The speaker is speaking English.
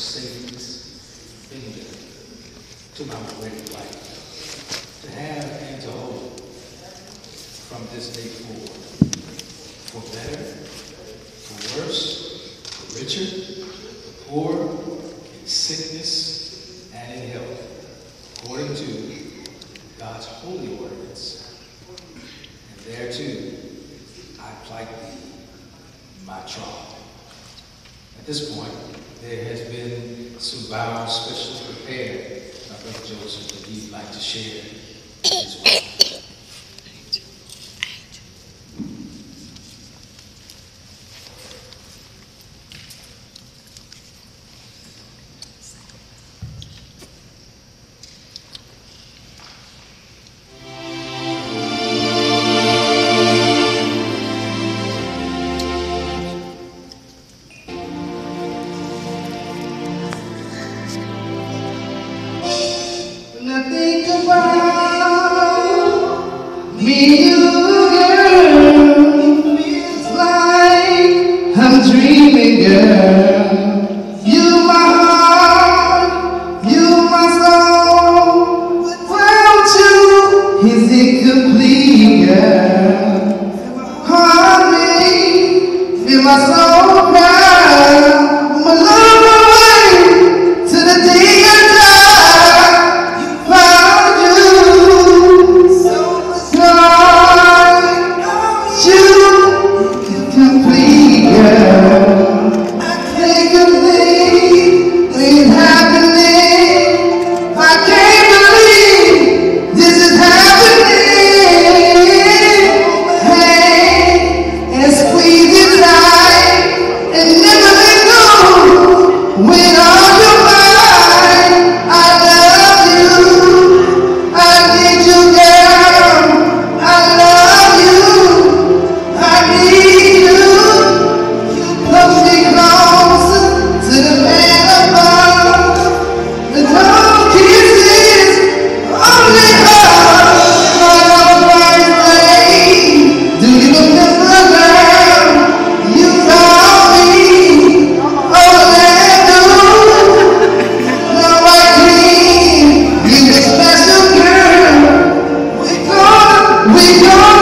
savings finger to my wedding life, to have and to hold from this day forward, for better, for worse, for richer, for poor, in sickness and in health, according to God's holy ordinance. And thereto I plight thee my troth. At this point, there has been some vows specially prepared by Brother Joseph that he'd like to share. nas We Señor